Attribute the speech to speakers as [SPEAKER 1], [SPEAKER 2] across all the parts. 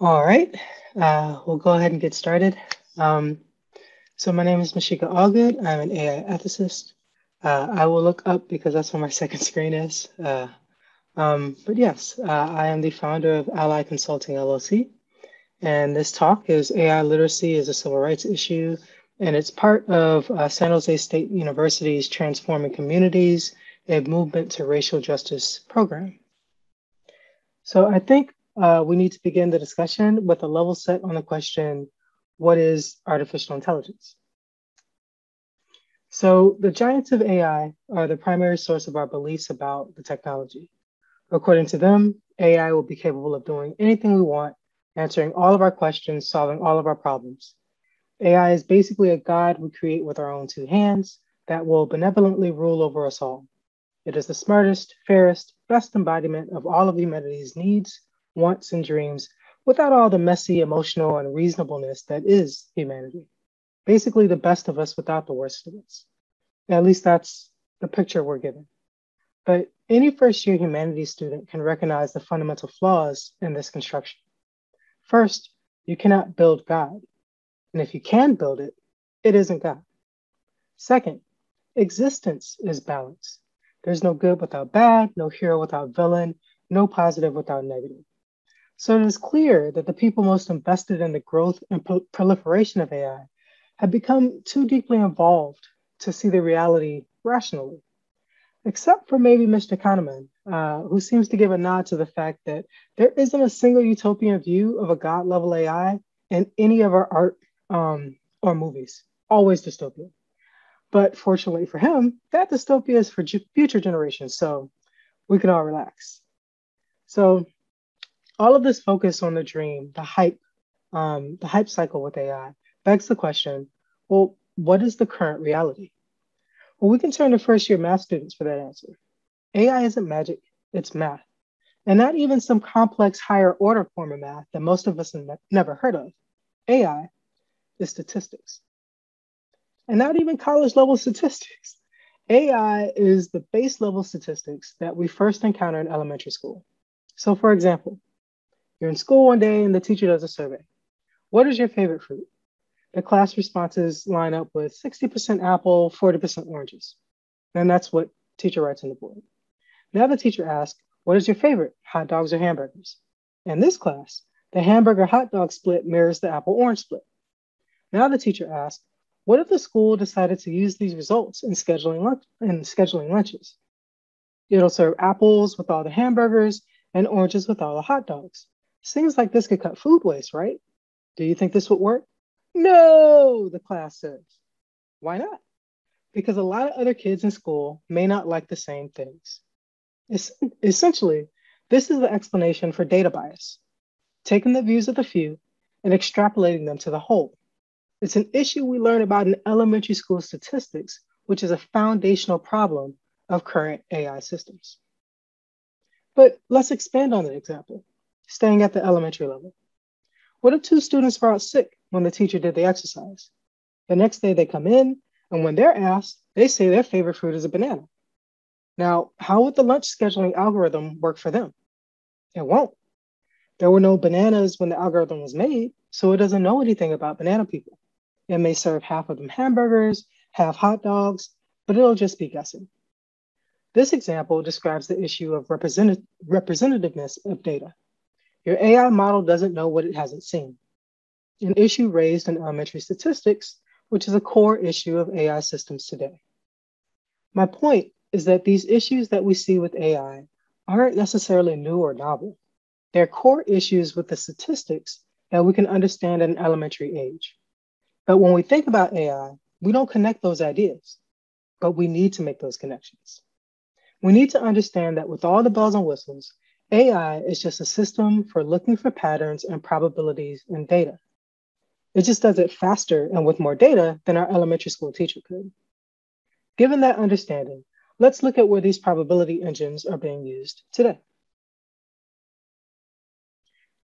[SPEAKER 1] All right, uh, we'll go ahead and get started. Um, so my name is Mashika Allgood. I'm an AI ethicist. Uh, I will look up because that's where my second screen is. Uh, um, but yes, uh, I am the founder of AllAI Consulting LLC. And this talk is AI literacy is a civil rights issue. And it's part of uh, San Jose State University's Transforming Communities, a movement to racial justice program. So I think uh, we need to begin the discussion with a level set on the question, what is artificial intelligence? So the giants of AI are the primary source of our beliefs about the technology. According to them, AI will be capable of doing anything we want, answering all of our questions, solving all of our problems. AI is basically a God we create with our own two hands that will benevolently rule over us all. It is the smartest, fairest, best embodiment of all of humanity's needs, wants, and dreams without all the messy emotional unreasonableness that is humanity. Basically, the best of us without the worst of us. At least that's the picture we're given. But any first year humanities student can recognize the fundamental flaws in this construction. First, you cannot build God. And if you can build it, it isn't God. Second, existence is balance. There's no good without bad, no hero without villain, no positive without negative. So it is clear that the people most invested in the growth and pro- proliferation of AI have become too deeply involved to see the reality rationally, except for maybe Mr. Kahneman, uh, who seems to give a nod to the fact that there isn't a single utopian view of a God level AI in any of our art um, or movies, always dystopian. But fortunately for him, that dystopia is for future generations, so we can all relax. So all of this focus on the dream, the hype, um, the hype cycle with AI begs the question, well, what is the current reality? Well, we can turn to first year math students for that answer. AI isn't magic, it's math. And not even some complex higher order form of math that most of us have never heard of. AI is statistics. And not even college level statistics. AI is the base level statistics that we first encounter in elementary school. So, for example, you're in school one day and the teacher does a survey. What is your favorite fruit? The class responses line up with 60% apple, 40% oranges. And that's what teacher writes on the board. Now the teacher asks, what is your favorite, hot dogs or hamburgers? In this class, the hamburger hot dog split mirrors the apple orange split. Now the teacher asks, what if the school decided to use these results in scheduling, lunch, in scheduling lunches? It'll serve apples with all the hamburgers and oranges with all the hot dogs. Things like this could cut food waste, right? Do you think this would work? No, the class says. Why not? Because a lot of other kids in school may not like the same things. Es- essentially, this is the explanation for data bias, taking the views of the few and extrapolating them to the whole. It's an issue we learn about in elementary school statistics, which is a foundational problem of current AI systems. But let's expand on the example staying at the elementary level. What if two students were out sick when the teacher did the exercise? The next day they come in, and when they're asked, they say their favorite fruit is a banana. Now, how would the lunch scheduling algorithm work for them? It won't. There were no bananas when the algorithm was made, so it doesn't know anything about banana people. It may serve half of them hamburgers, half hot dogs, but it'll just be guessing. This example describes the issue of represent- representativeness of data. Your AI model doesn't know what it hasn't seen. An issue raised in elementary statistics, which is a core issue of AI systems today. My point is that these issues that we see with AI aren't necessarily new or novel. They're core issues with the statistics that we can understand at an elementary age. But when we think about AI, we don't connect those ideas, but we need to make those connections. We need to understand that with all the bells and whistles, AI is just a system for looking for patterns and probabilities in data. It just does it faster and with more data than our elementary school teacher could. Given that understanding, let's look at where these probability engines are being used today.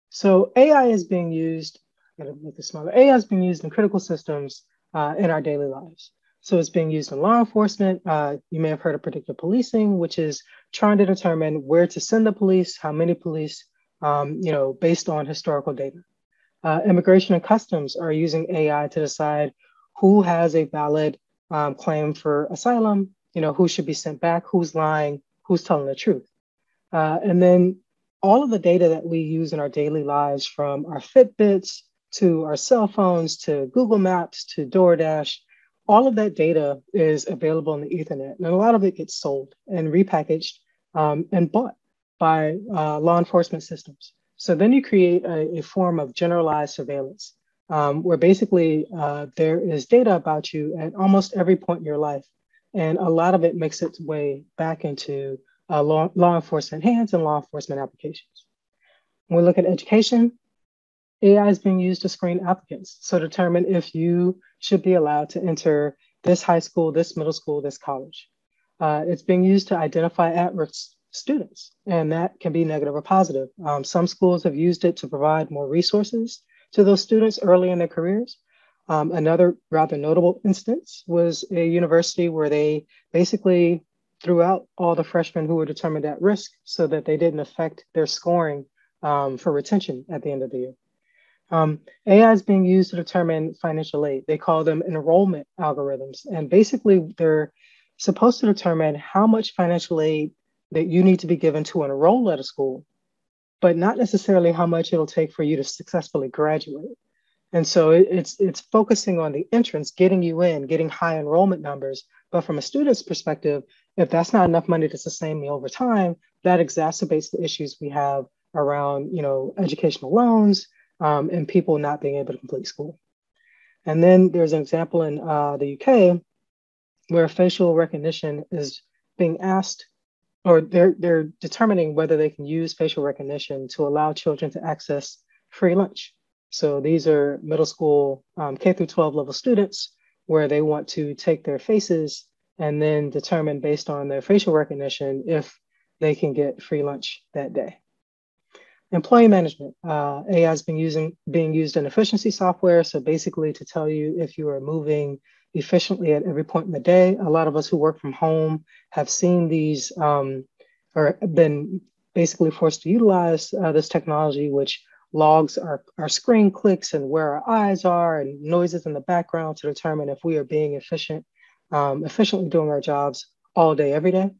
[SPEAKER 1] So AI is being used, I'm gonna make this smaller, AI is being used in critical systems uh, in our daily lives. So it's being used in law enforcement. Uh, you may have heard of predictive policing, which is trying to determine where to send the police, how many police, um, you know, based on historical data. Uh, immigration and customs are using AI to decide who has a valid um, claim for asylum, you know, who should be sent back, who's lying, who's telling the truth. Uh, and then all of the data that we use in our daily lives from our Fitbits to our cell phones to Google Maps to DoorDash, all of that data is available on the Ethernet. And a lot of it gets sold and repackaged um, and bought by uh, law enforcement systems. So then you create a, a form of generalized surveillance um, where basically uh, there is data about you at almost every point in your life. And a lot of it makes its way back into uh, law, law enforcement hands and law enforcement applications. When we look at education, AI is being used to screen applicants. So determine if you should be allowed to enter this high school, this middle school, this college. Uh, it's being used to identify at-risk students, and that can be negative or positive. Um, some schools have used it to provide more resources to those students early in their careers. Um, another rather notable instance was a university where they basically threw out all the freshmen who were determined at risk so that they didn't affect their scoring um, for retention at the end of the year. Um, AI is being used to determine financial aid. They call them enrollment algorithms. And basically, they're supposed to determine how much financial aid that you need to be given to enroll at a school, but not necessarily how much it'll take for you to successfully graduate. And so it, it's it's focusing on the entrance, getting you in, getting high enrollment numbers. But from a student's perspective, if that's not enough money to sustain me over time, that exacerbates the issues we have around you know educational loans, um, and people not being able to complete school. And then there's an example in uh, the UK where facial recognition is being asked, or they're, they're determining whether they can use facial recognition to allow children to access free lunch. So these are middle school um, K through 12 level students where they want to take their faces and then determine based on their facial recognition if they can get free lunch that day. Employee management. Uh, AI is being, using, being used in efficiency software. So basically to tell you if you are moving efficiently at every point in the day. A lot of us who work from home have seen these um, or been basically forced to utilize uh, this technology, which logs our, our screen clicks and where our eyes are and noises in the background to determine if we are being efficient, um, efficiently doing our jobs all day, every day.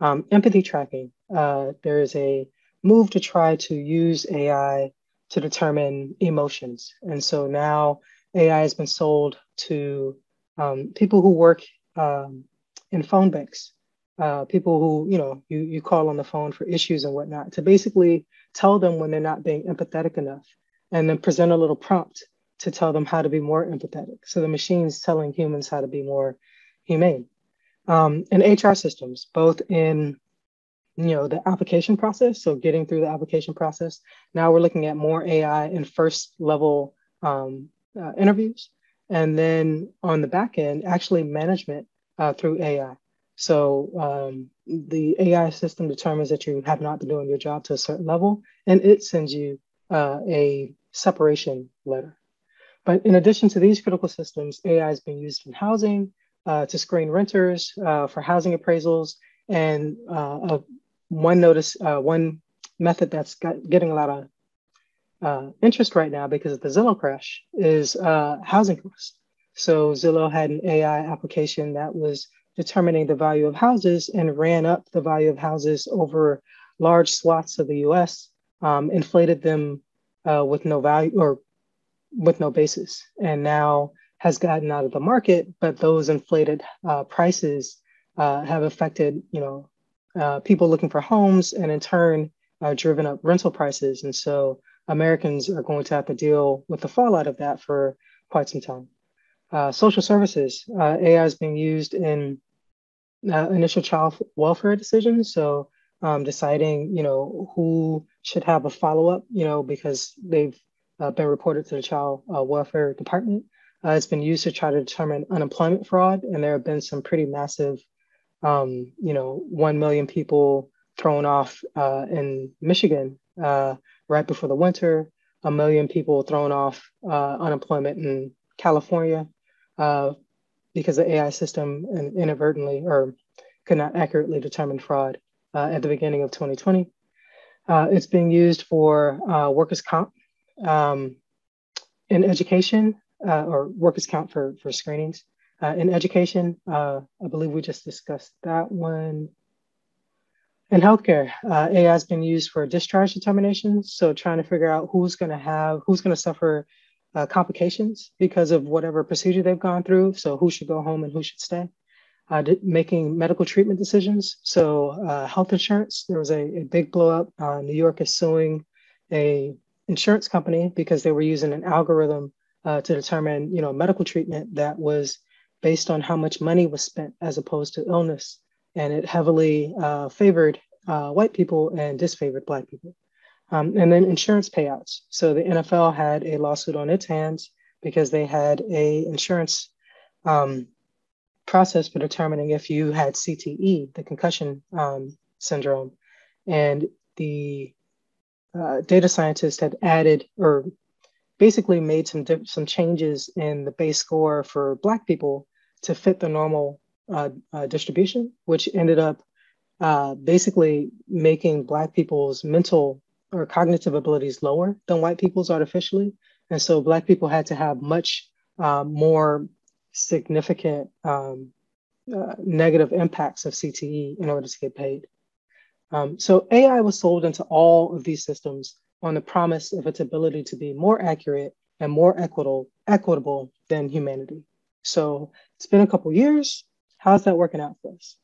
[SPEAKER 1] Um, empathy tracking. Uh, there is a move to try to use AI to determine emotions. And so now AI has been sold to um, people who work um, in phone banks, uh, people who, you know, you, you call on the phone for issues and whatnot to basically tell them when they're not being empathetic enough and then present a little prompt to tell them how to be more empathetic. So the machine's telling humans how to be more humane. Um, and HR systems, both in you know the application process. So getting through the application process. Now we're looking at more ai in first level um, uh, interviews. And then on the back end actually management uh, through ai so um, the ai system determines that you have not been doing your job to a certain level and it sends you uh, a separation letter. But in addition to these critical systems ai is being used in housing uh, to screen renters uh, for housing appraisals and uh, one notice, uh, one method that's got, getting a lot of uh, interest right now because of the Zillow crash is uh, housing costs. So Zillow had an AI application that was determining the value of houses and ran up the value of houses over large swaths of the U.S., um, inflated them uh, with no value or with no basis, and now has gotten out of the market. But those inflated uh, prices uh, have affected, you know, uh, people looking for homes and in turn uh, driven up rental prices. And so Americans are going to have to deal with the fallout of that for quite some time. Uh, social services, uh, AI is being used in uh, initial child welfare decisions. So um, deciding, you know, who should have a follow-up, you know, because they've uh, been reported to the child welfare department. it's been used to try to determine unemployment fraud. And there have been some pretty massive um, you know, 1 million people thrown off uh, in Michigan uh, right before the winter, a million people thrown off uh, unemployment in California uh, because the AI system inadvertently or could not accurately determine fraud uh, at the beginning of 2020. Uh, it's being used for workers' comp um, in education or workers' comp for, for screenings. Uh, in education, uh, I believe we just discussed that one. In healthcare, uh, AI has been used for discharge determination. So trying to figure out who's going to have, who's going to suffer uh, complications because of whatever procedure they've gone through. So who should go home and who should stay. Uh, making medical treatment decisions. So uh, health insurance, there was a, a big blow up. Uh, New York is suing a insurance company because they were using an algorithm to determine, you know, medical treatment that was based on how much money was spent as opposed to illness and it heavily uh, favored uh, white people and disfavored Black people. Um, and then insurance payouts. So the NFL had a lawsuit on its hands because they had a insurance um, process for determining if you had CTE, the concussion um, syndrome, and the uh, data scientist had added or basically made some some changes in the base score for Black people to fit the normal uh, uh, distribution, which ended up uh, basically making Black people's mental or cognitive abilities lower than white people's artificially. And so Black people had to have much uh, more significant um, uh, negative impacts of CTE in order to get paid. Um, so AI was sold into all of these systems on the promise of its ability to be more accurate and more equitable, equitable than humanity. So it's been a couple years. How's that working out for us?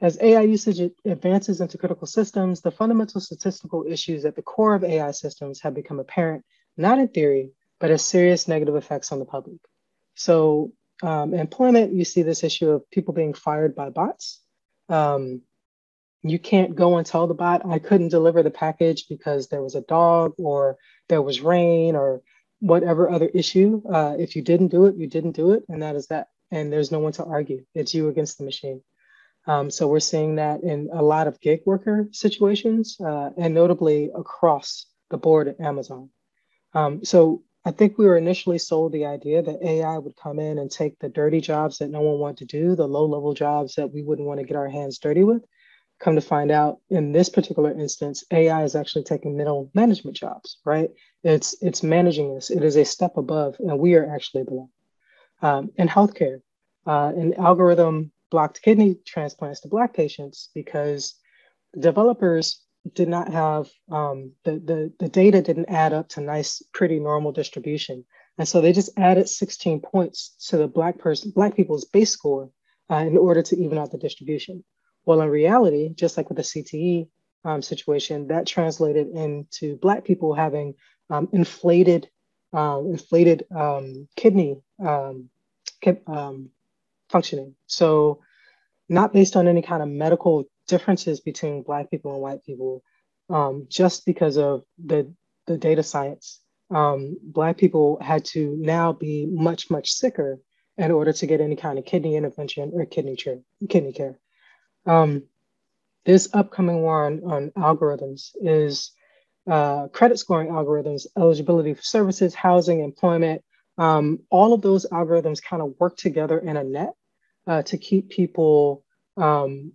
[SPEAKER 1] As AI usage advances into critical systems, the fundamental statistical issues at the core of AI systems have become apparent, not in theory, but as serious negative effects on the public. So, um, employment, you see this issue of people being fired by bots. Um, you can't go and tell the bot, I couldn't deliver the package because there was a dog or there was rain or whatever other issue. Uh, if you didn't do it, you didn't do it, and that is that and there's no one to argue. It's you against the machine. Um, so we're seeing that in a lot of gig worker situations, uh, and notably across the board at Amazon. Um, so I think we were initially sold the idea that AI would come in and take the dirty jobs that no one wanted to do, the low level jobs that we wouldn't want to get our hands dirty with. Come to find out, in this particular instance, AI is actually taking middle management jobs, right? It's it's managing this. It is a step above, and we are actually below um, in healthcare. Uh, an algorithm blocked kidney transplants to Black patients because developers did not have um, the, the, the data didn't add up to nice, pretty normal distribution. And so they just added 16 points to the Black person, Black people's base score uh, in order to even out the distribution. Well, in reality, just like with the CTE um, situation, that translated into Black people having um, inflated um, inflated um, kidney um, functioning. So, not based on any kind of medical differences between Black people and white people, just because of the, the data science. Um, Black people had to now be much, much sicker in order to get any kind of kidney intervention or kidney, kidney care. Um, this upcoming war on, on algorithms is uh, credit scoring algorithms, eligibility for services, housing, employment, um, all of those algorithms kind of work together in a net uh, to keep people, um,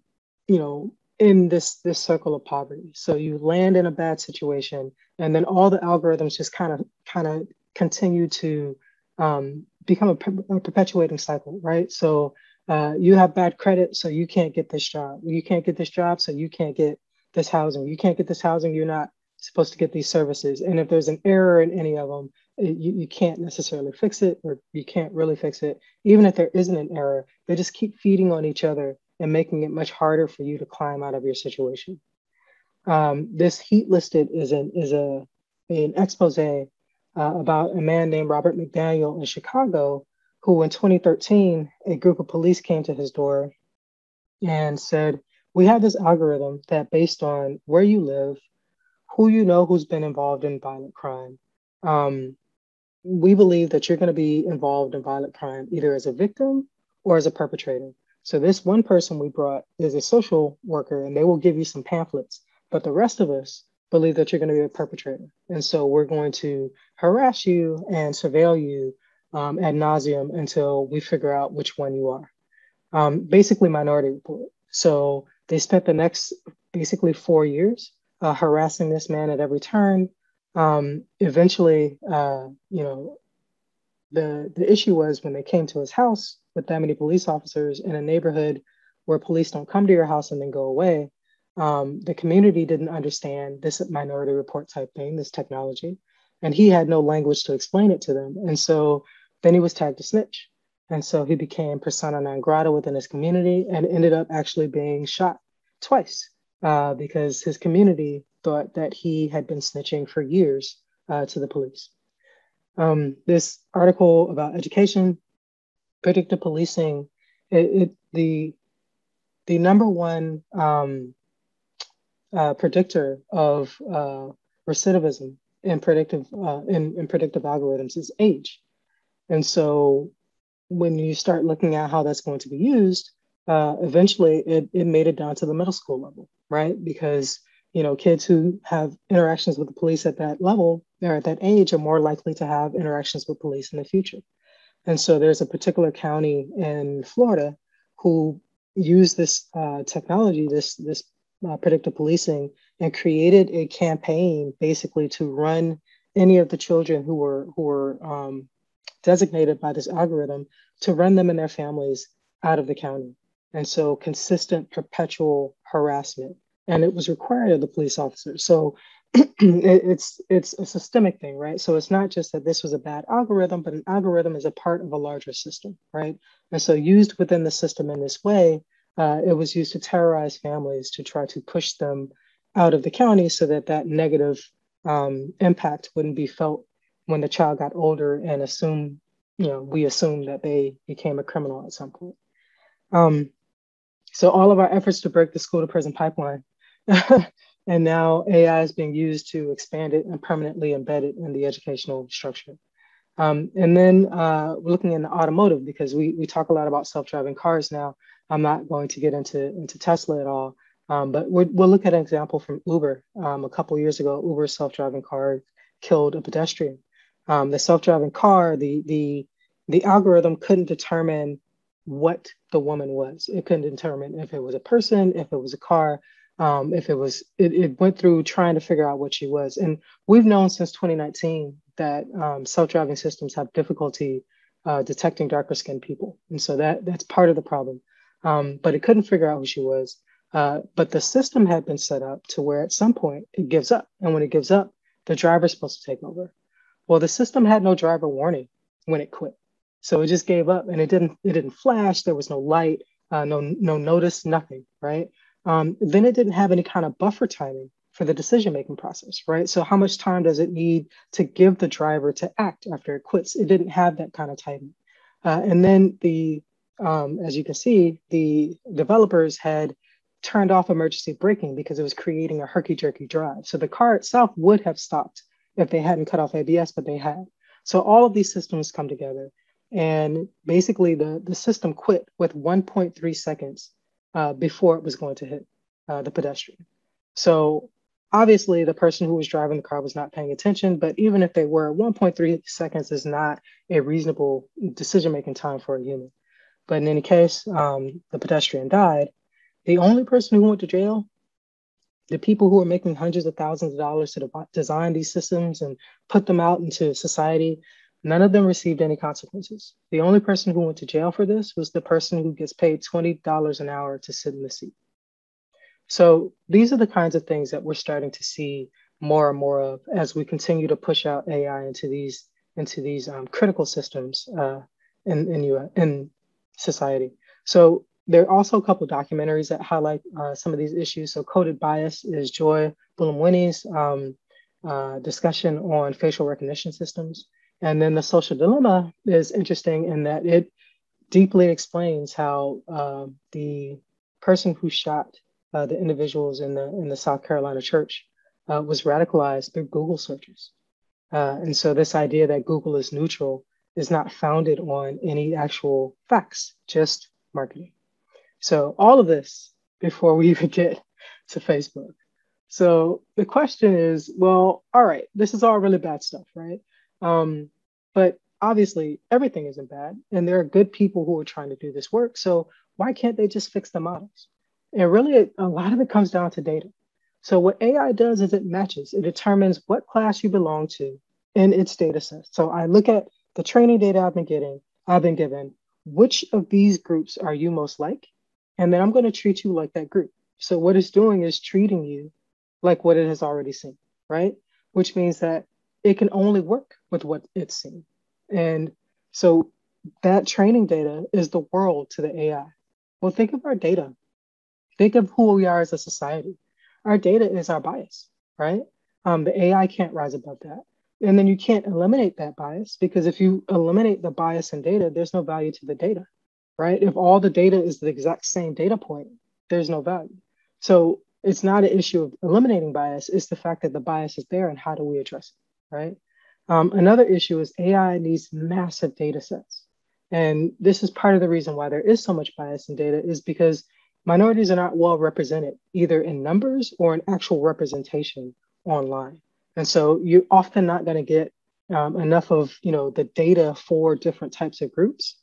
[SPEAKER 1] you know, in this this circle of poverty. So you land in a bad situation, and then all the algorithms just kind of kind of continue to um, become a, a, perpetuating cycle, right? So uh, you have bad credit, so you can't get this job. You can't get this job, so you can't get this housing. You can't get this housing, you're not supposed to get these services. And if there's an error in any of them, it, you, you can't necessarily fix it or you can't really fix it. Even if there isn't an error, they just keep feeding on each other and making it much harder for you to climb out of your situation. Um, this heat listed is an, is a, an expose uh, about a man named Robert McDaniel in Chicago, who in 2013, a group of police came to his door and said, we have this algorithm that based on where you live, who you know who's been involved in violent crime. Um, we believe that you're going to be involved in violent crime either as a victim or as a perpetrator. So this one person we brought is a social worker, and they will give you some pamphlets. But the rest of us believe that you're going to be a perpetrator, and so we're going to harass you and surveil you um, ad nauseum until we figure out which one you are. Um, basically, Minority Report. So They spent the next basically four years uh, harassing this man at every turn. Um, eventually, uh, you know, the the issue was when they came to his house with that many police officers in a neighborhood where police don't come to your house and then go away. Um, the community didn't understand this minority report type thing, this technology, and he had no language to explain it to them. And so then he was tagged a snitch. And so he became persona non grata within his community and ended up actually being shot twice uh, because his community thought that he had been snitching for years uh, to the police. Um, this article about education, predictive policing, it, it the the number one um, uh, predictor of uh, recidivism in predictive uh, in, in predictive algorithms is age, and so when you start looking at how that's going to be used, uh, eventually it, it made it down to the middle school level, right? Because you know kids who have interactions with the police at that level or at that age are more likely to have interactions with police in the future. And so there's a particular county in Florida who used this uh, technology, this this uh, predictive policing, and created a campaign basically to run any of the children who were who were um, designated by this algorithm to run them and their families out of the county. And so consistent, perpetual harassment. And it was required of the police officers. So it's it's a systemic thing, right? So it's not just that this was a bad algorithm, but an algorithm is a part of a larger system, right? And so used within the system in this way, uh, it was used to terrorize families to try to push them out of the county so that that negative um, impact wouldn't be felt when the child got older and assume, you know, we assume that they became a criminal at some point. Um, so all of our efforts to break the school to prison pipeline, and now AI is being used to expand it and permanently embed it in the educational structure. Um, and then uh, we're looking in the automotive because we, we talk a lot about self-driving cars now. I'm not going to get into, into Tesla at all, um, but we will look at an example from Uber. Um, a couple years ago, Uber's self-driving car killed a pedestrian um, the self-driving car, the the the algorithm couldn't determine what the woman was. It couldn't determine if it was a person, if it was a car, um, if it was. It, it, went through trying to figure out what she was. And we've known since 2019 that um, self-driving systems have difficulty uh, detecting darker skinned people, and so that that's part of the problem. Um, but it couldn't figure out who she was. Uh, but the system had been set up to where at some point it gives up, and when it gives up, the driver's supposed to take over. Well, the system had no driver warning when it quit. So it just gave up and it didn't it didn't flash, there was no light, uh, no no notice, nothing, right? Um, then it didn't have any kind of buffer timing for the decision making process, right? So how much time does it need to give the driver to act after it quits? It didn't have that kind of timing. Uh, and then the, um, as you can see, the developers had turned off emergency braking because it was creating a herky jerky drive. So the car itself would have stopped if they hadn't cut off ABS, but they had. So all of these systems come together. And basically, the, the system quit with 1.3 seconds uh, before it was going to hit uh, the pedestrian. So obviously, the person who was driving the car was not paying attention, but even if they were, 1.3 seconds is not a reasonable decision making time for a human. But in any case, um, the pedestrian died. The only person who went to jail the people who are making hundreds of thousands of dollars to de- design these systems and put them out into society, none of them received any consequences. The only person who went to jail for this was the person who gets paid $20 an hour to sit in the seat. So these are the kinds of things that we're starting to see more and more of as we continue to push out AI into these into these um, critical systems uh, in in, US, in society. So there are also a couple of documentaries that highlight uh, some of these issues. So Coded Bias is Joy Buolamwini's um, uh, discussion on facial recognition systems. And then the social dilemma is interesting in that it deeply explains how uh, the person who shot uh, the individuals in the in the South Carolina church uh, was radicalized through Google searches. Uh, and so this idea that Google is neutral is not founded on any actual facts, just marketing. So all of this before we even get to Facebook. So the question is, well, all right, this is all really bad stuff, right? Um, but obviously everything isn't bad, and there are good people who are trying to do this work. So why can't they just fix the models? And really, a lot of it comes down to data. So what AI does is it matches, it determines what class you belong to in its data set. So I look at the training data I've been getting, I've been given, which of these groups are you most like? And then I'm going to treat you like that group. So what it's doing is treating you like what it has already seen, right? Which means that it can only work with what it's seen. And so that training data is the world to the AI. Well, think of our data. Think of who we are as a society. Our data is our bias, right? Um, the AI can't rise above that. And then you can't eliminate that bias because if you eliminate the bias in data, there's no value to the data, right? If all the data is the exact same data point, there's no value. So it's not an issue of eliminating bias, it's the fact that the bias is there and how do we address it, right? Um, another issue is AI needs massive data sets. And this is part of the reason why there is so much bias in data is because minorities are not well represented either in numbers or in actual representation online. And so you're often not going to get um, enough of you know the data for different types of groups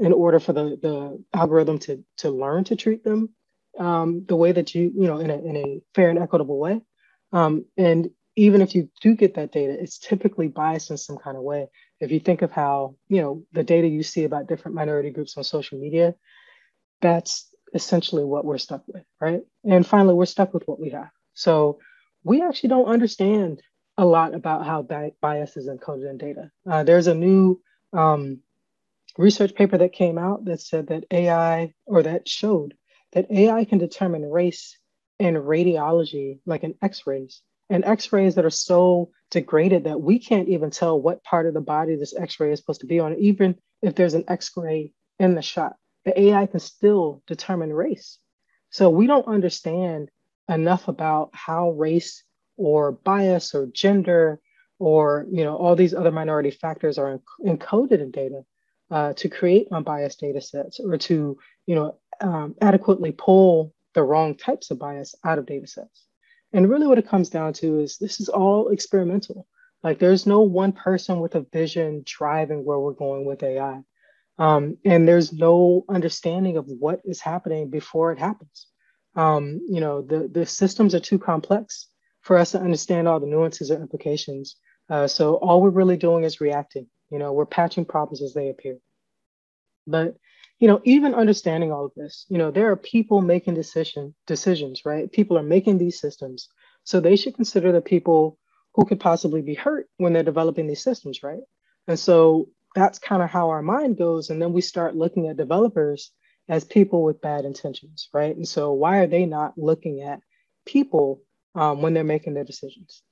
[SPEAKER 1] in order for the, the algorithm to, to learn to treat them um, the way that you, you know, in a, in a fair and equitable way. Um, and even if you do get that data, it's typically biased in some kind of way. If you think of how, you know, the data you see about different minority groups on social media, that's essentially what we're stuck with, right? And finally, we're stuck with what we have. So we actually don't understand a lot about how bias is encoded in data. Uh, there's a new um, research paper that came out that said that AI, or that showed that AI can determine race in radiology, like in x rays, and x rays that are so degraded that we can't even tell what part of the body this x ray is supposed to be on, even if there's an x ray in the shot. The AI can still determine race. So we don't understand enough about how race or bias or gender or you know all these other minority factors are encoded in data uh, to create unbiased data sets or to you know um, adequately pull the wrong types of bias out of data sets and really what it comes down to is this is all experimental like there's no one person with a vision driving where we're going with ai um, and there's no understanding of what is happening before it happens um, you know, the, the systems are too complex for us to understand all the nuances or implications. Uh, so all we're really doing is reacting. You know, we're patching problems as they appear. But you know, even understanding all of this, you know, there are people making decision decisions, right? People are making these systems, so they should consider the people who could possibly be hurt when they're developing these systems, right? And so that's kind of how our mind goes, and then we start looking at developers as people with bad intentions, right? And so why are they not looking at people um, when they're making their decisions?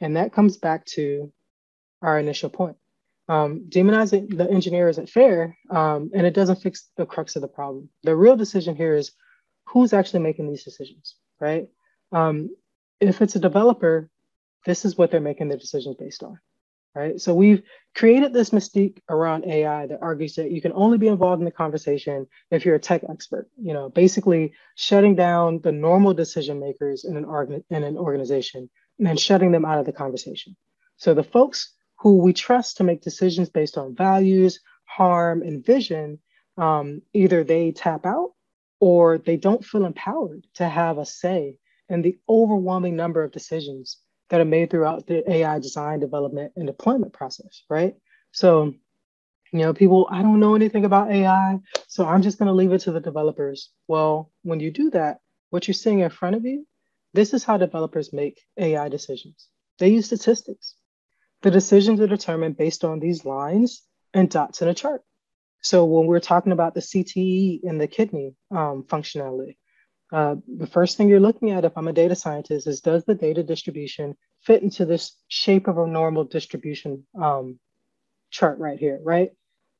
[SPEAKER 1] And that comes back to our initial point. Um, demonizing the engineer isn't fair, um, and it doesn't fix the crux of the problem. The real decision here is who's actually making these decisions, right? Um, if it's a developer, this is what they're making their decisions based on right? So we've created this mystique around AI that argues that you can only be involved in the conversation if you're a tech expert. You know, basically shutting down the normal decision makers in an organ- in an organization and then shutting them out of the conversation. So the folks who we trust to make decisions based on values, harm, and vision, um, either they tap out or they don't feel empowered to have a say in the overwhelming number of decisions that are made throughout the AI design, development, and deployment process, right? So, you know, people, I don't know anything about AI, so I'm just going to leave it to the developers. Well, when you do that, what you're seeing in front of you, this is how developers make AI decisions. They use statistics. The decisions are determined based on these lines and dots in a chart. So when we're talking about the CTE and the kidney um, functionality, uh, the first thing you're looking at if I'm a data scientist is does the data distribution fit into this shape of a normal distribution um, chart right here, right?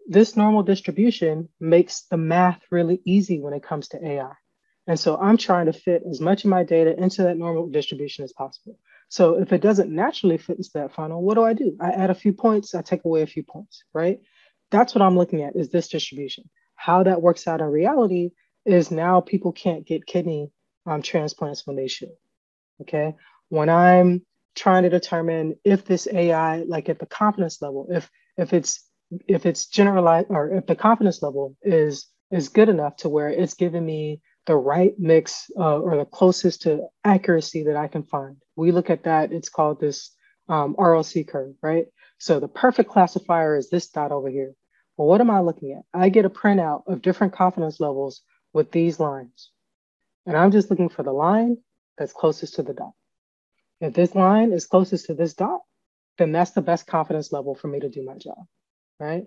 [SPEAKER 1] This normal distribution makes the math really easy when it comes to AI. And so I'm trying to fit as much of my data into that normal distribution as possible. So if it doesn't naturally fit into that funnel, what do I do? I add a few points, I take away a few points, right? That's what I'm looking at is this distribution. How that works out in reality is now people can't get kidney um, transplants when they should. Okay. When I'm trying to determine if this AI, like at the confidence level, if if it's if it's generalized or if the confidence level is is good enough to where it's giving me the right mix uh, or the closest to accuracy that I can find. We look at that, it's called this um, ROC curve, right? So the perfect classifier is this dot over here. Well, what am I looking at? I get a printout of different confidence levels with these lines. And I'm just looking for the line that's closest to the dot. If this line is closest to this dot, then that's the best confidence level for me to do my job, right?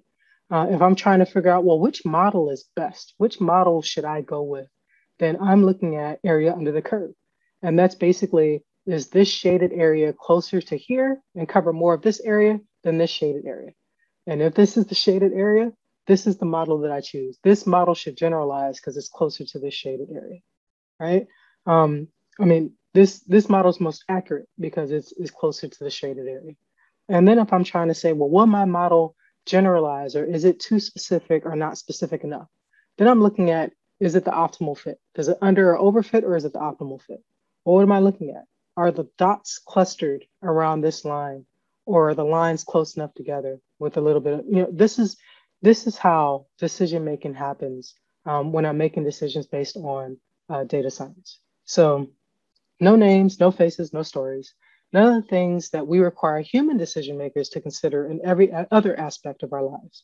[SPEAKER 1] Uh, if I'm trying to figure out, well, which model is best? Which model should I go with? Then I'm looking at area under the curve. And that's basically, is this shaded area closer to here and cover more of this area than this shaded area? And if this is the shaded area, this is the model that I choose. This model should generalize because it's closer to this shaded area, right? Um, I mean, this this model is most accurate because it's, it's closer to the shaded area. And then if I'm trying to say, well, will my model generalize or is it too specific or not specific enough? Then I'm looking at, is it the optimal fit? Does it under or overfit or is it the optimal fit? Well, what am I looking at? Are the dots clustered around this line or are the lines close enough together with a little bit of, you know, this is, this is how decision making happens um, when I'm making decisions based on uh, data science. So no names, no faces, no stories. None of the things that we require human decision makers to consider in every other aspect of our lives.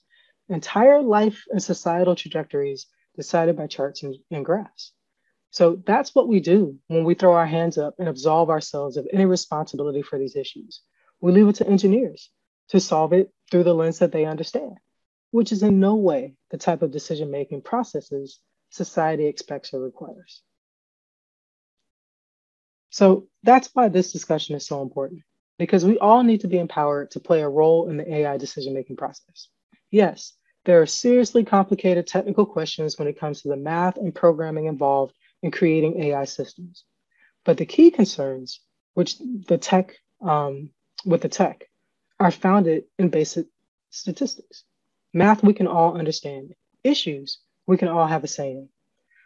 [SPEAKER 1] Entire life and societal trajectories decided by charts and, and graphs. So that's what we do when we throw our hands up and absolve ourselves of any responsibility for these issues. We leave it to engineers to solve it through the lens that they understand, which is in no way the type of decision making processes society expects or requires. So that's why this discussion is so important, because we all need to be empowered to play a role in the AI decision making process. Yes, there are seriously complicated technical questions when it comes to the math and programming involved in creating AI systems. But the key concerns, which the tech, um, with the tech, are founded in basic statistics. Math we can all understand. Issues we can all have a say in.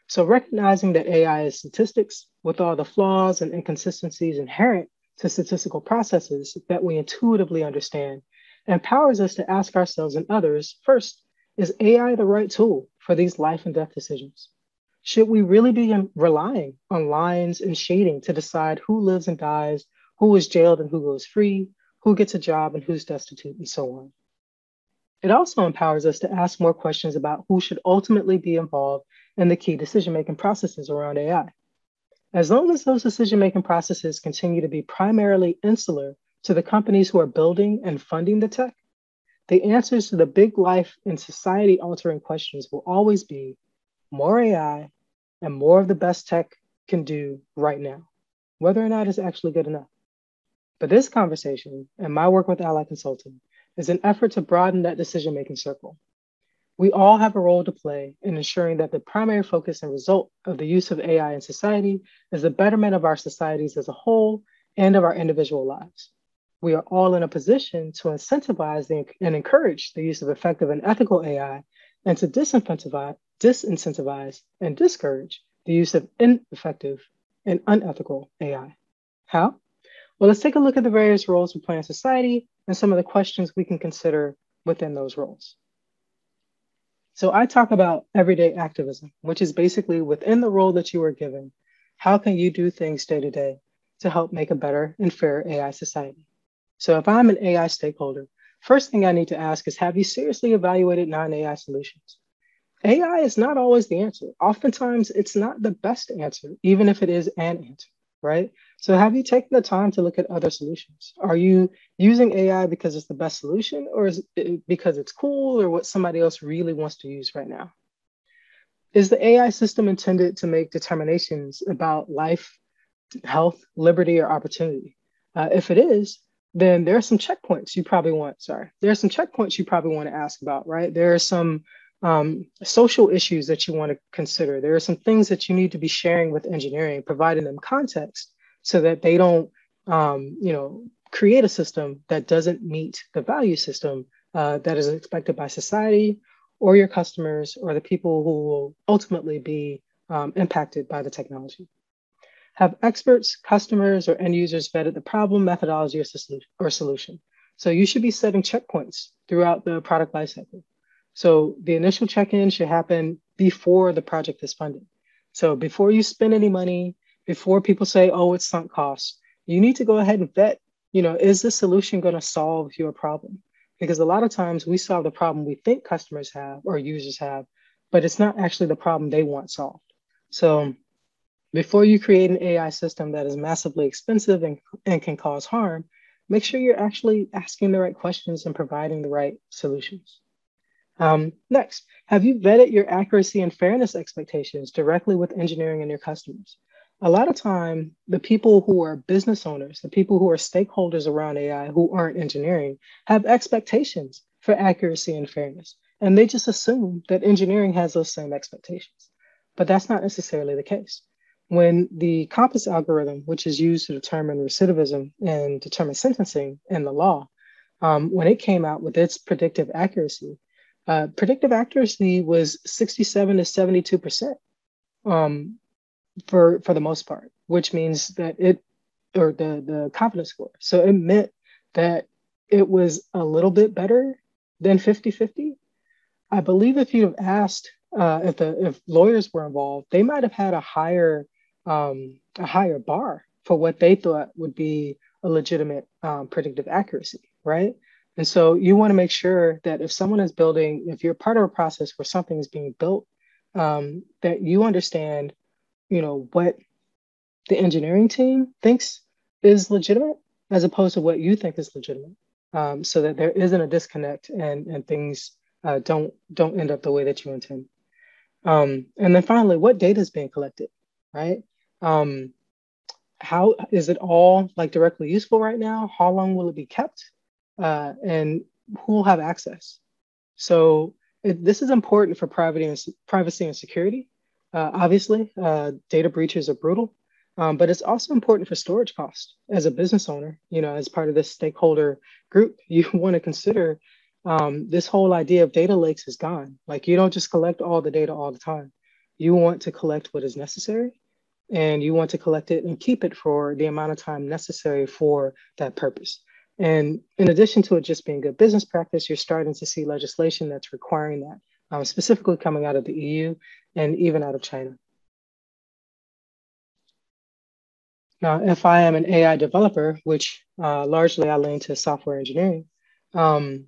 [SPEAKER 1] So recognizing that AI is statistics with all the flaws and inconsistencies inherent to statistical processes that we intuitively understand empowers us to ask ourselves and others first, is AI the right tool for these life and death decisions? Should we really be relying on lines and shading to decide who lives and dies, who is jailed and who goes free, who gets a job and who's destitute, and so on? It also empowers us to ask more questions about who should ultimately be involved in the key decision making processes around AI. As long as those decision making processes continue to be primarily insular to the companies who are building and funding the tech, the answers to the big life and society altering questions will always be more AI and more of the best tech can do right now, whether or not it's actually good enough. But this conversation and my work with AllAI Consulting is an effort to broaden that decision making circle we all have a role to play in ensuring that the primary focus and result of the use of AI in society is the betterment of our societies as a whole and of our individual lives. We are all in a position to incentivize the, and encourage the use of effective and ethical AI and to disincentivize, disincentivize and discourage the use of ineffective and unethical AI. How? Well, let's take a look at the various roles we play in society and some of the questions we can consider within those roles. So I talk about everyday activism, which is basically within the role that you are given, how can you do things day to day to help make a better and fairer AI society? So if I'm an AI stakeholder, first thing I need to ask is have you seriously evaluated non-AI solutions? AI is not always the answer. Oftentimes it's not the best answer, even if it is an answer right? So have you taken the time to look at other solutions? Are you using AI because it's the best solution or is it because it's cool or what somebody else really wants to use right now? Is the AI system intended to make determinations about life, health, liberty, or opportunity? Uh, if it is, then there are some checkpoints you probably want, sorry, there are some checkpoints you probably want to ask about, right? There are some um, social issues that you want to consider. There are some things that you need to be sharing with engineering, providing them context so that they don't, um, you know, create a system that doesn't meet the value system uh, that is expected by society or your customers or the people who will ultimately be um, impacted by the technology. Have experts, customers, or end users vetted the problem, methodology, or solution? So you should be setting checkpoints throughout the product lifecycle. So the initial check-in should happen before the project is funded. So before you spend any money, before people say, oh, it's sunk costs, you need to go ahead and vet, you know, is this solution going to solve your problem? Because a lot of times we solve the problem we think customers have or users have, but it's not actually the problem they want solved. So before you create an AI system that is massively expensive and, and can cause harm, make sure you're actually asking the right questions and providing the right solutions. Um, next, have you vetted your accuracy and fairness expectations directly with engineering and your customers? A lot of time, the people who are business owners, the people who are stakeholders around AI who aren't engineering, have expectations for accuracy and fairness. And they just assume that engineering has those same expectations. But that's not necessarily the case. When the COMPAS algorithm, which is used to determine recidivism and determine sentencing in the law, um, when it came out with its predictive accuracy, uh, predictive accuracy was 67 to 72 percent um, for for the most part, which means that it or the the confidence score. So it meant that it was a little bit better than 50-50. I believe if you'd have asked uh, if the if lawyers were involved, they might have had a higher um, a higher bar for what they thought would be a legitimate um, predictive accuracy, right? And so you want to make sure that if someone is building, if you're part of a process where something is being built, um, that you understand, you know, what the engineering team thinks is legitimate as opposed to what you think is legitimate, um, so that there isn't a disconnect and and things uh, don't don't end up the way that you intend. Um, and then finally, what data is being collected, right? Um, how is it all like directly useful right now? How long will it be kept? uh, and who will have access. So it, this is important for privacy and, privacy and security. Uh, obviously, uh, data breaches are brutal, um, but it's also important for storage cost. As a business owner, you know, as part of this stakeholder group, you want to consider um, this whole idea of data lakes is gone. Like you don't just collect all the data all the time. You want to collect what is necessary and you want to collect it and keep it for the amount of time necessary for that purpose. And in addition to it just being good business practice, you're starting to see legislation that's requiring that, um, specifically coming out of the EU and even out of China. Now, if I am an AI developer, which uh, largely I lean to software engineering, um,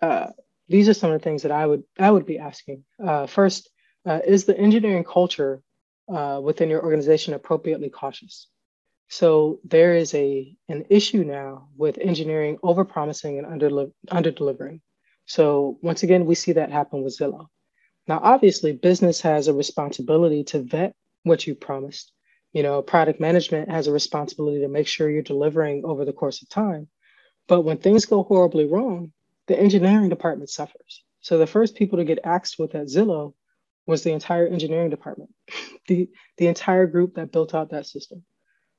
[SPEAKER 1] uh, these are some of the things that I would I would be asking. Uh, first, uh, is the engineering culture uh, within your organization appropriately cautious? So there is a an issue now with engineering overpromising and under under delivering. So once again, we see that happen with Zillow. Now, obviously, business has a responsibility to vet what you promised. You know, product management has a responsibility to make sure you're delivering over the course of time. But when things go horribly wrong, the engineering department suffers. So the first people to get axed with that Zillow was the entire engineering department, the, the entire group that built out that system.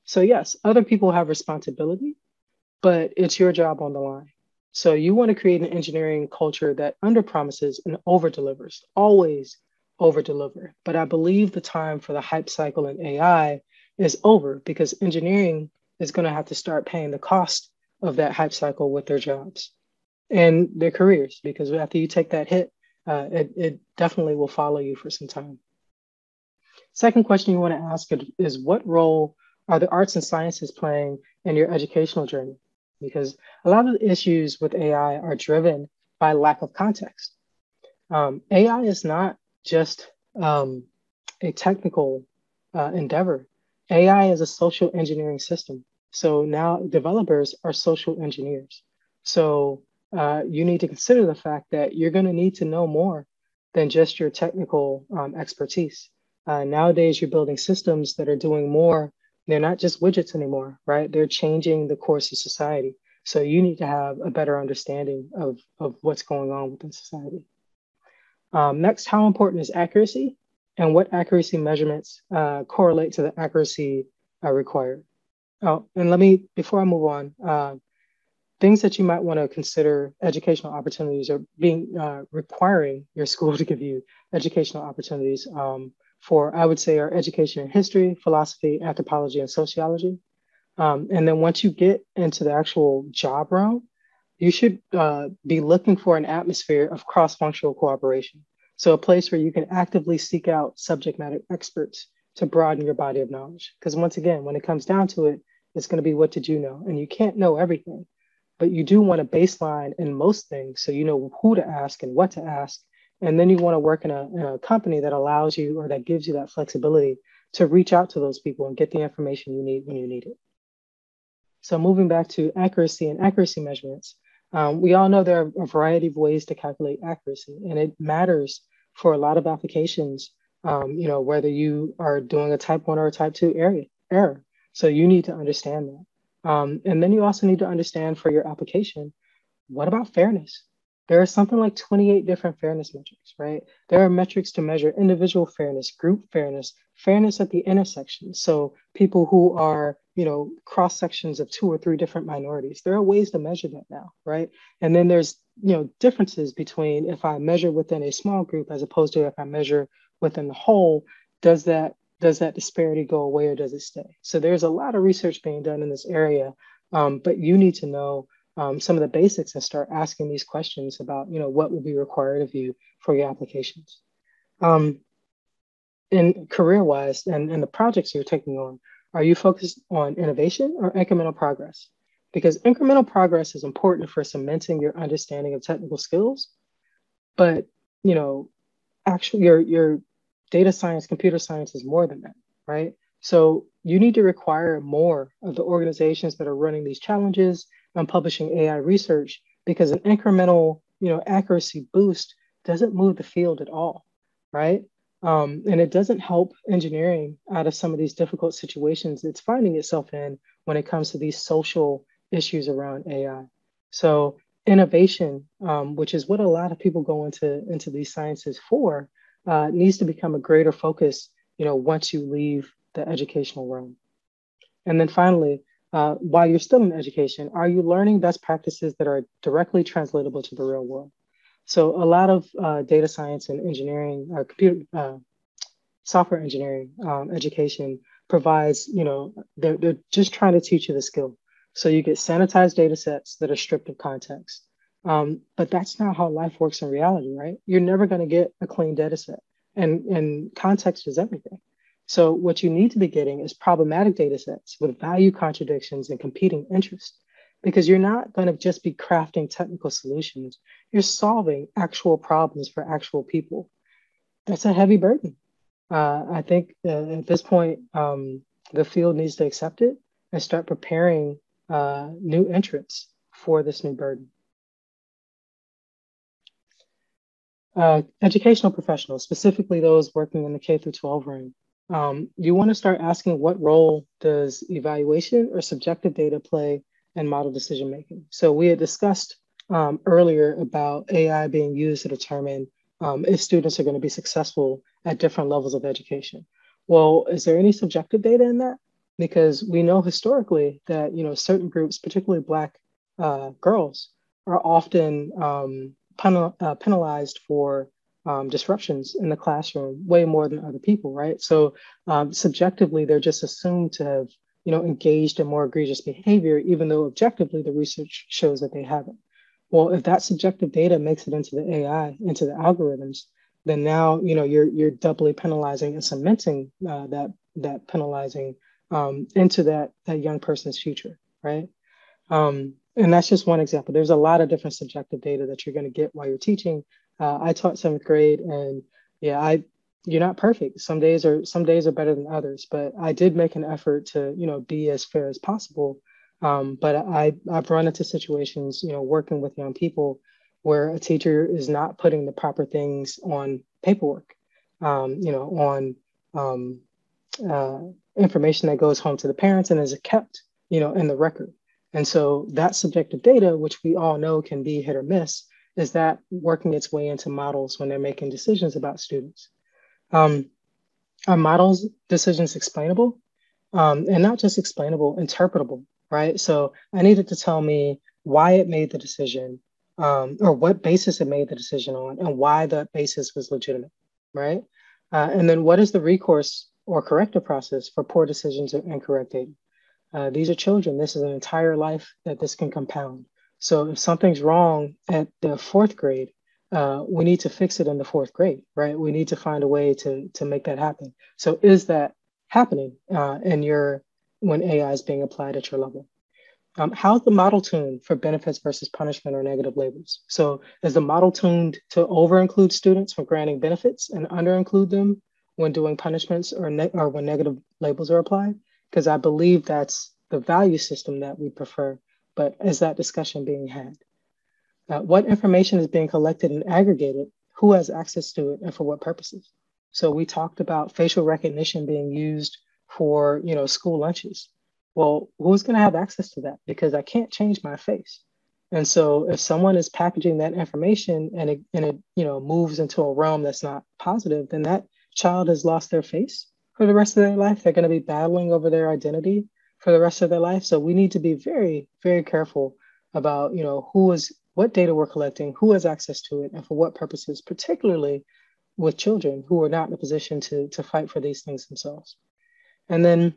[SPEAKER 1] So, yes, other people have responsibility, but it's your job on the line. So, you want to create an engineering culture that under promises and over delivers, always over deliver. But I believe the time for the hype cycle in AI is over because engineering is going to have to start paying the cost of that hype cycle with their jobs and their careers because after you take that hit, uh, it, it definitely will follow you for some time. Second question you want to ask is what role are the arts and sciences playing in your educational journey? Because a lot of the issues with AI are driven by lack of context. Um, AI is not just um, a technical uh, endeavor. AI is a social engineering system. So now developers are social engineers. So uh, you need to consider the fact that you're going to need to know more than just your technical um, expertise. Uh, nowadays, you're building systems that are doing more they're not just widgets anymore, right? They're changing the course of society. So you need to have a better understanding of, of what's going on within society. Um, next, how important is accuracy and what accuracy measurements uh, correlate to the accuracy uh, required? Oh, and let me, before I move on, uh, things that you might want to consider educational opportunities or being uh, requiring your school to give you educational opportunities. Um, for, I would say, our education in history, philosophy, anthropology, and sociology. Um, and then once you get into the actual job realm, you should uh, be looking for an atmosphere of cross functional cooperation. So a place where you can actively seek out subject matter experts to broaden your body of knowledge. Because once again, when it comes down to it, it's going to be what did you know? And you can't know everything, but you do want a baseline in most things so you know who to ask and what to ask. And then you want to work in a, in a company that allows you or that gives you that flexibility to reach out to those people and get the information you need when you need it. So moving back to accuracy and accuracy measurements, um, we all know there are a variety of ways to calculate accuracy, and it matters for a lot of applications. Um, you know, whether you are doing a type one or a type two area, error. So you need to understand that. Um, and then you also need to understand for your application, what about fairness? There are something like 28 different fairness metrics, right? There are metrics to measure individual fairness, group fairness, fairness at the intersection. So people who are, you know, cross sections of two or three different minorities. There are ways to measure that now, right? And then there's, you know, differences between if I measure within a small group as opposed to if I measure within the whole, does that does that disparity go away or does it stay? So there's a lot of research being done in this area, um, but you need to know um, some of the basics and start asking these questions about, you know, what will be required of you for your applications. Um, in career-wise and, and the projects you're taking on, are you focused on innovation or incremental progress? Because incremental progress is important for cementing your understanding of technical skills, but you know, actually your your data science, computer science is more than that, right? So you need to require more of the organizations that are running these challenges and publishing AI research because an incremental, you know, accuracy boost doesn't move the field at all, right? Um, and it doesn't help engineering out of some of these difficult situations it's finding itself in when it comes to these social issues around AI. So innovation, um, which is what a lot of people go into, into these sciences for, uh, needs to become a greater focus, you know, once you leave the educational realm. And then finally, uh, while you're still in education, are you learning best practices that are directly translatable to the real world? So a lot of uh, data science and engineering, uh, computer, uh, software engineering um, education provides, you know, they're, they're just trying to teach you the skill. So you get sanitized data sets that are stripped of context. Um, but that's not how life works in reality, right? You're never going to get a clean data set. And, and context is everything. So what you need to be getting is problematic data sets with value contradictions and competing interests because you're not going to just be crafting technical solutions. You're solving actual problems for actual people. That's a heavy burden. Uh, I think uh, at this point, um, the field needs to accept it and start preparing uh, new entrants for this new burden. Uh, educational professionals, specifically those working in the K through 12 room, um, you want to start asking what role does evaluation or subjective data play in model decision making? So we had discussed um, earlier about AI being used to determine um, if students are going to be successful at different levels of education. Well, is there any subjective data in that? Because we know historically that you know certain groups, particularly Black uh, girls, are often um, penal- uh, penalized for um, disruptions in the classroom way more than other people, right? So um, subjectively, they're just assumed to have, you know, engaged in more egregious behavior, even though objectively the research shows that they haven't. Well, if that subjective data makes it into the AI, into the algorithms, then now you know you're you're doubly penalizing and cementing uh, that that penalizing um, into that that young person's future, right? Um, and that's just one example. There's a lot of different subjective data that you're going to get while you're teaching uh, I taught seventh grade, and yeah, I you're not perfect. Some days are some days are better than others, but I did make an effort to you know be as fair as possible. Um, but I I've run into situations you know working with young people where a teacher is not putting the proper things on paperwork, um, you know, on um, uh, information that goes home to the parents and is kept, you know, in the record. And so that subjective data, which we all know can be hit or miss, is that working its way into models when they're making decisions about students? Um, are models decisions explainable? Um, and not just explainable, interpretable, right? So I needed to tell me why it made the decision um, or what basis it made the decision on and why that basis was legitimate, right? Uh, and then what is the recourse or corrective process for poor decisions or incorrect data? Uh, these are children. This is an entire life that this can compound. So if something's wrong at the fourth grade, uh, we need to fix it in the fourth grade, right? We need to find a way to to make that happen. So is that happening uh, in your when AI is being applied at your level? Um, how's the model tuned for benefits versus punishment or negative labels? So is the model tuned to over include students when granting benefits and under include them when doing punishments or, ne- or when negative labels are applied? Because I believe that's the value system that we prefer, but is that discussion being had? Uh, what information is being collected and aggregated? Who has access to it and for what purposes? So we talked about facial recognition being used for, you know, school lunches well, who's going to have access to that? Because I can't change my face. And so if someone is packaging that information and it, and it you know moves into a realm that's not positive, then that child has lost their face for the rest of their life. They're going to be battling over their identity for the rest of their life. So we need to be very, very careful about you know who is what data we're collecting, who has access to it, and for what purposes, particularly with children who are not in a position to to fight for these things themselves. And then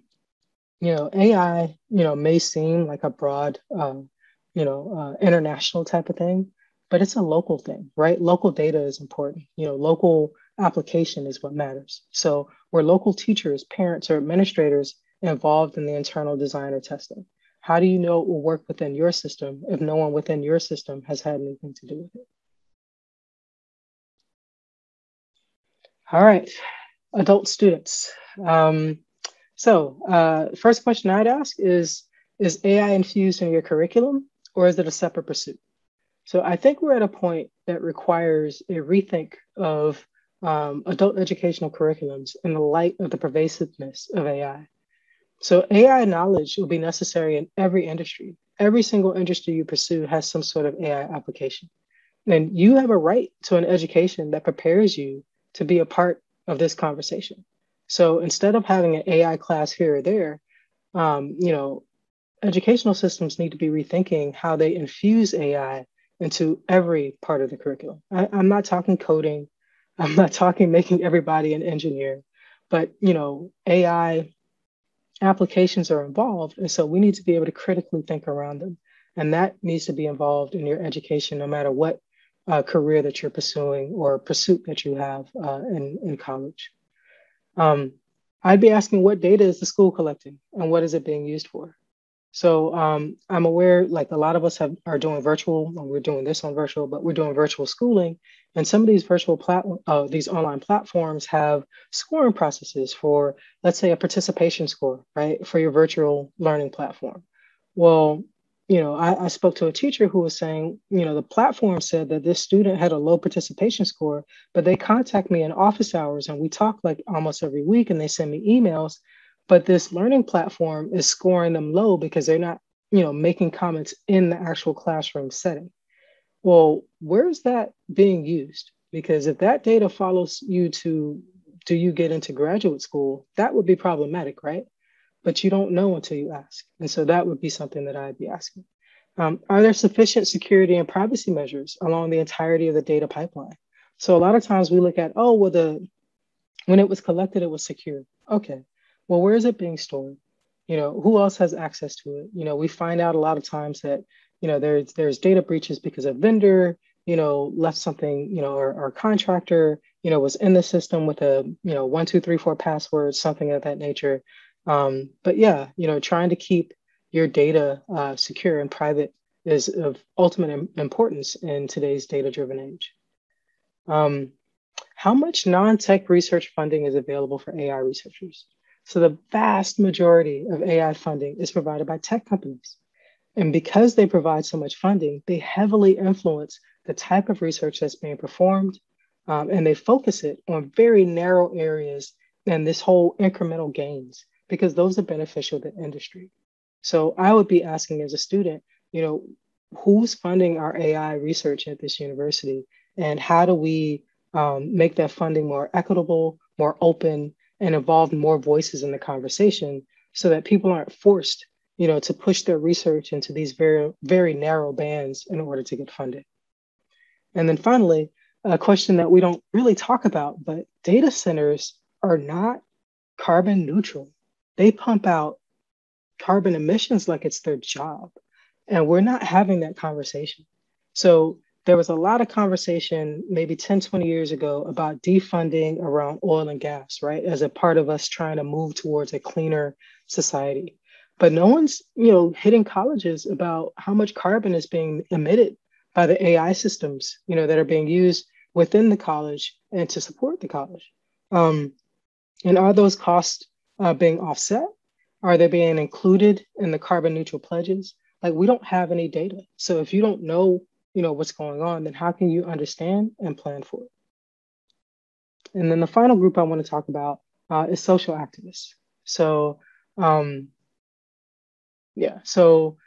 [SPEAKER 1] you know, AI, you know, may seem like a broad, um, you know, uh, international type of thing, but it's a local thing, right? Local data is important. You know, local application is what matters. So, were local teachers, parents, or administrators involved in the internal design or testing? How do you know it will work within your system if no one within your system has had anything to do with it? All right, adult students. Um, so, uh, first question I'd ask is Is AI infused in your curriculum or is it a separate pursuit? So, I think we're at a point that requires a rethink of um, adult educational curriculums in the light of the pervasiveness of AI. So, AI knowledge will be necessary in every industry. Every single industry you pursue has some sort of AI application. And you have a right to an education that prepares you to be a part of this conversation. So instead of having an AI class here or there, um, you know, educational systems need to be rethinking how they infuse AI into every part of the curriculum. I, I'm not talking coding. I'm not talking making everybody an engineer, but you know, AI applications are involved, and so we need to be able to critically think around them, and that needs to be involved in your education, no matter what uh, career that you're pursuing or pursuit that you have uh, in in college. Um, I'd be asking what data is the school collecting and what is it being used for? So um, I'm aware, like a lot of us have, are doing virtual, we're doing this on virtual, but we're doing virtual schooling. And some of these virtual plat- uh, these online platforms have scoring processes for, let's say, a participation score, right, for your virtual learning platform. Well, you know, I, I, spoke to a teacher who was saying, you know, the platform said that this student had a low participation score, but they contact me in office hours and we talk like almost every week and they send me emails. But this learning platform is scoring them low because they're not, you know, making comments in the actual classroom setting. Well, where's that being used? Because if that data follows you to do you get into graduate school, that would be problematic, right? but you don't know until you ask. And so that would be something that I'd be asking. Um, are there sufficient security and privacy measures along the entirety of the data pipeline? So a lot of times we look at, oh, well, the when it was collected, it was secure. Okay, well, where is it being stored? You know, who else has access to it? You know, we find out a lot of times that you know there's there's data breaches because a vendor you know left something you know or, or contractor you know was in the system with a you know one two three four password something of that nature um, but yeah, you know, trying to keep your data uh, secure and private is of ultimate importance in today's data-driven age. Um, how much non-tech research funding is available for AI researchers? So the vast majority of AI funding is provided by tech companies. And because they provide so much funding, they heavily influence the type of research that's being performed, um, and they focus it on very narrow areas and this whole incremental gains because those are beneficial to industry. So I would be asking as a student, you know, who's funding our AI research at this university and how do we um, make that funding more equitable, more open, and involve more voices in the conversation so that people aren't forced, you know, to push their research into these very, very narrow bands in order to get funded. And then finally, a question that we don't really talk about, but data centers are not carbon neutral they pump out carbon emissions like it's their job. And we're not having that conversation. So there was a lot of conversation maybe 10, 20 years ago about defunding around oil and gas, right? As a part of us trying to move towards a cleaner society. But no one's, you know, hitting colleges about how much carbon is being emitted by the AI systems, you know, that are being used within the college and to support the college. Um, and are those costs uh, being offset? Are they being included in the carbon neutral pledges? Like we don't have any data. So if you don't know you know what's going on, then how can you understand and plan for it? And then the final group I want to talk about uh, is social activists. So um, yeah, so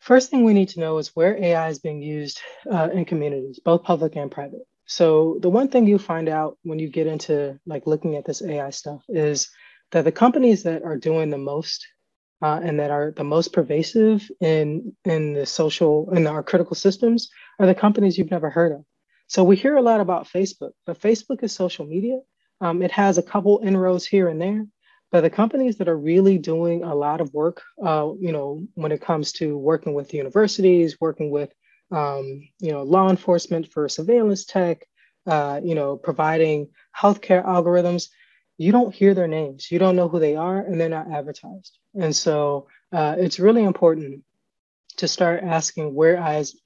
[SPEAKER 1] first thing we need to know is where AI is being used uh, in communities, both public and private. So the one thing you find out when you get into like looking at this AI stuff is that the companies that are doing the most uh, and that are the most pervasive in in the social in our critical systems are the companies you've never heard of. So we hear a lot about Facebook, but Facebook is social media. Um, it has a couple inroads here and there, but the companies that are really doing a lot of work, uh, you know, when it comes to working with universities, working with, um, you know, law enforcement for surveillance tech, uh, you know, providing healthcare algorithms, you don't hear their names. You don't know who they are, and they're not advertised. And so uh, it's really important to start asking where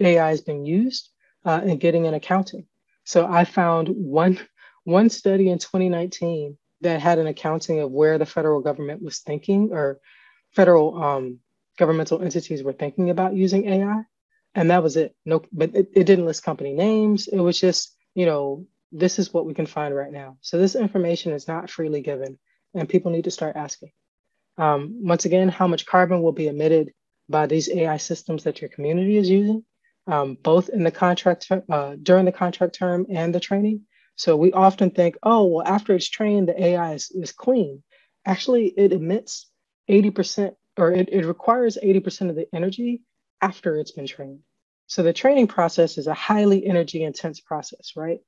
[SPEAKER 1] AI is being used uh, and getting an accounting. So I found one one study in 2019 that had an accounting of where the federal government was thinking or federal um, governmental entities were thinking about using AI. And that was it. No, but it, it didn't list company names. It was just, you know, this is what we can find right now. So this information is not freely given, and people need to start asking. Um, once again, how much carbon will be emitted by these AI systems that your community is using, um, both in the contract uh, during the contract term and the training. So we often think, oh, well, after it's trained, the AI is, is clean. Actually, it emits 80% or it, it requires 80% of the energy after it's been trained. So the training process is a highly energy intense process, right?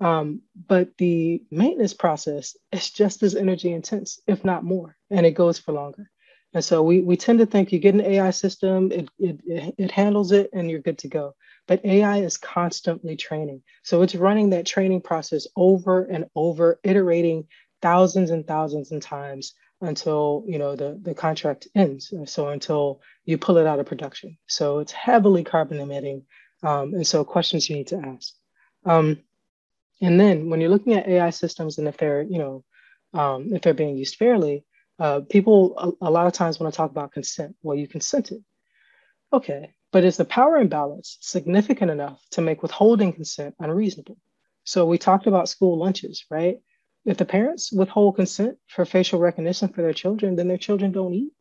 [SPEAKER 1] Um, but the maintenance process is just as energy intense, if not more, and it goes for longer. And so we, we tend to think you get an AI system, it, it, it handles it, and you're good to go. But AI is constantly training. So it's running that training process over and over, iterating thousands and thousands of times until you know the, the contract ends. So until you pull it out of production. So it's heavily carbon emitting. Um, and so questions you need to ask. Um, and then when you're looking at AI systems and if they're, you know, um, if they're being used fairly, uh, people a, a, lot of times want to talk about consent. Well, you consented. Okay, but is the power imbalance significant enough to make withholding consent unreasonable? So we talked about school lunches, right? If the parents withhold consent for facial recognition for their children, then their children don't eat.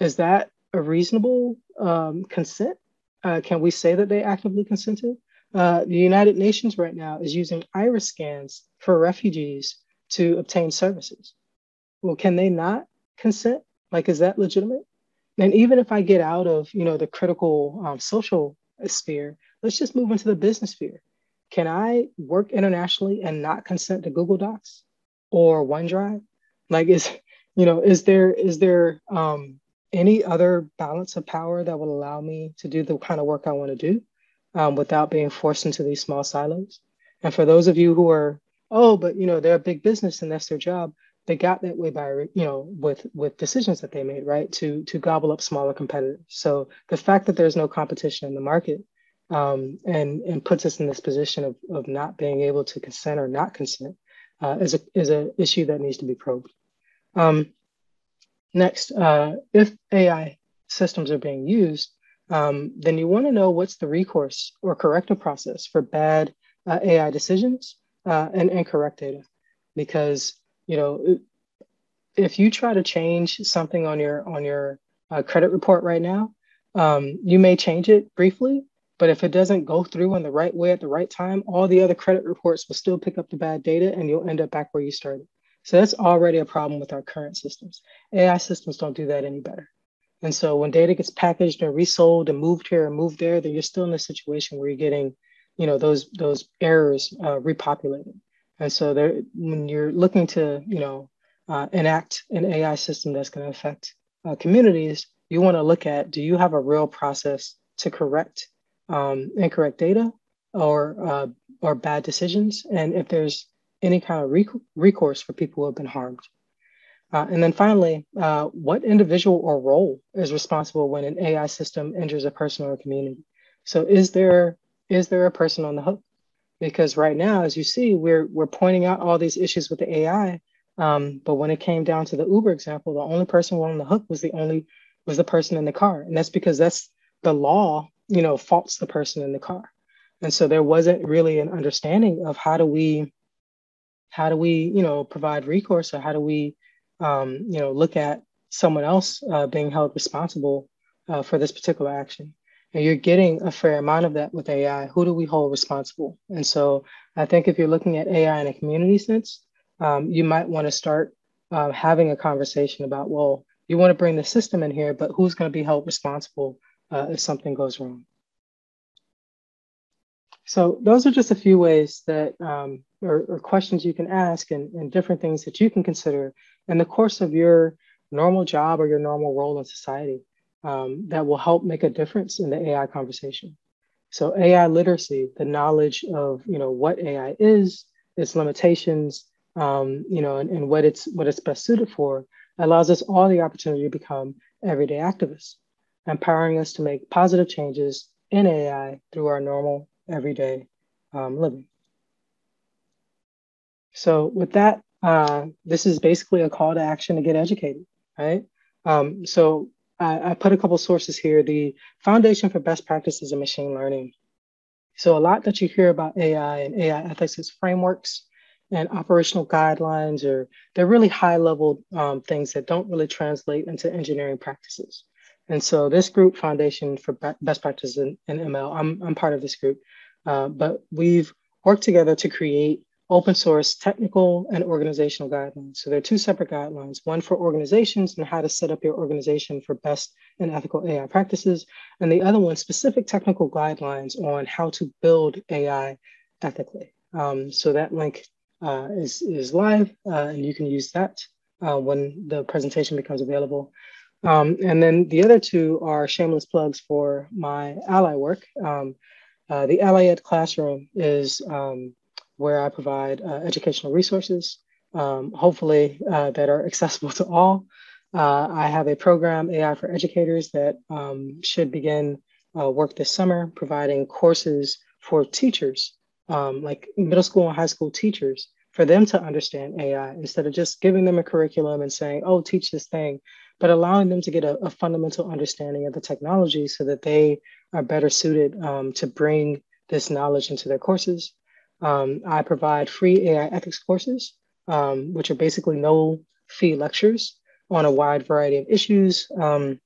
[SPEAKER 1] Is that a reasonable um, consent? Uh, can we say that they actively consented? Uh, the United Nations right now is using iris scans for refugees to obtain services. Well, can they not consent? Like, is that legitimate? And even if I get out of, you know, the critical um, social sphere, let's just move into the business sphere. Can I work internationally and not consent to Google Docs or OneDrive? Like, is you know, is there is there um, any other balance of power that will allow me to do the kind of work I want to do? Um, without being forced into these small silos. And for those of you who are, oh, but you know, they're a big business and that's their job, they got that way by you know with with decisions that they made, right? To to gobble up smaller competitors. So the fact that there's no competition in the market um, and and puts us in this position of of not being able to consent or not consent uh, is a is an issue that needs to be probed. Um, next, uh, if AI systems are being used, um, then you want to know what's the recourse or corrective process for bad uh, AI decisions uh, and incorrect data. Because you know, if you try to change something on your on your uh, credit report right now, um, you may change it briefly, but if it doesn't go through in the right way at the right time, all the other credit reports will still pick up the bad data, and you'll end up back where you started. So that's already a problem with our current systems. AI systems don't do that any better. And so when data gets packaged and resold and moved here and moved there, then you're still in a situation where you're getting, you know, those those errors uh, repopulated. And so there, when you're looking to, you know, uh, enact an AI system that's going to affect uh, communities, you want to look at: Do you have a real process to correct um, incorrect data? or uh, or bad decisions, and if there's any kind of rec- recourse for people who have been harmed. Uh, and then finally, uh, what individual or role is responsible when an AI system injures a person or a community? So is there is there a person on the hook? Because right now, as you see, we're we're pointing out all these issues with the AI, um, but when it came down to the Uber example, the only person on the hook was the only was the person in the car, and that's because that's the law. You know, faults the person in the car, and so there wasn't really an understanding of how do we how do we you know provide recourse or how do we um, you know look at someone else uh, being held responsible uh, for this particular action. And you're getting a fair amount of that with ai who do we hold responsible? And so i think if you're looking at ai in a community sense um, you might want to start uh, having a conversation about well you want to bring the system in here but who's going to be held responsible uh, if something goes wrong? So those are just a few ways that, um, or, or, questions you can ask and, and different things that you can consider in the course of your normal job or your normal role in society um, that will help make a difference in the AI conversation. So AI literacy, the knowledge of you know what AI is, its limitations, um, you know, and, and what it's what it's best suited for, allows us all the opportunity to become everyday activists, empowering us to make positive changes in AI through our normal everyday um, living. So with that, uh, this is basically a call to action to get educated, right? Um, so I, I, put a couple sources here. The Foundation for Best Practices in Machine Learning. So a lot that you hear about AI and AI ethics is frameworks and operational guidelines, or they're really high level um, things that don't really translate into engineering practices. And so this group, Foundation for Best Practices in, in ML, I'm, I'm part of this group. Uh, but we've worked together to create open source technical and organizational guidelines. So there are two separate guidelines, one for organizations and how to set up your organization for best and ethical AI practices, and the other one specific technical guidelines on how to build AI ethically. Um, so that link uh, is, is live uh, and you can use that uh, when the presentation becomes available. Um, and then the other two are shameless plugs for my AllAI work. Um, uh, the LAEd Classroom is um, where I provide uh, educational resources, um, hopefully uh, that are accessible to all. Uh, I have a program, AI for Educators, that um, should begin uh, work this summer, providing courses for teachers, um, like middle school and high school teachers, for them to understand AI instead of just giving them a curriculum and saying, oh, teach this thing, but allowing them to get a, a fundamental understanding of the technology so that they are better suited um, to bring this knowledge into their courses. Um, I provide free AI ethics courses, um, which are basically no fee lectures on a wide variety of issues um,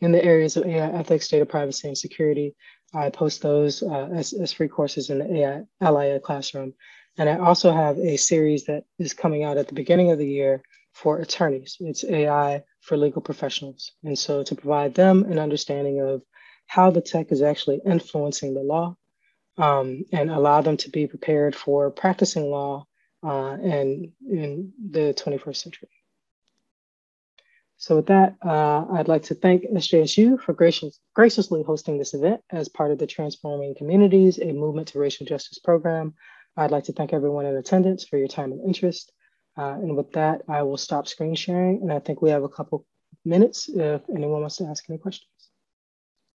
[SPEAKER 1] in the areas of AI ethics, data privacy, and security. I post those uh, as, as free courses in the AllAI classroom. And I also have a series that is coming out at the beginning of the year for attorneys. It's AI for legal professionals. And so to provide them an understanding of how the tech is actually influencing the law um, and allow them to be prepared for practicing law uh, and in the 21st century. So with that, uh, I'd like to thank SJSU for gracious, graciously hosting this event as part of the Transforming Communities, a Movement to Racial Justice program. I'd like to thank everyone in attendance for your time and interest. Uh, and with that, I will stop screen sharing. And I think we have a couple minutes if anyone wants to ask any questions.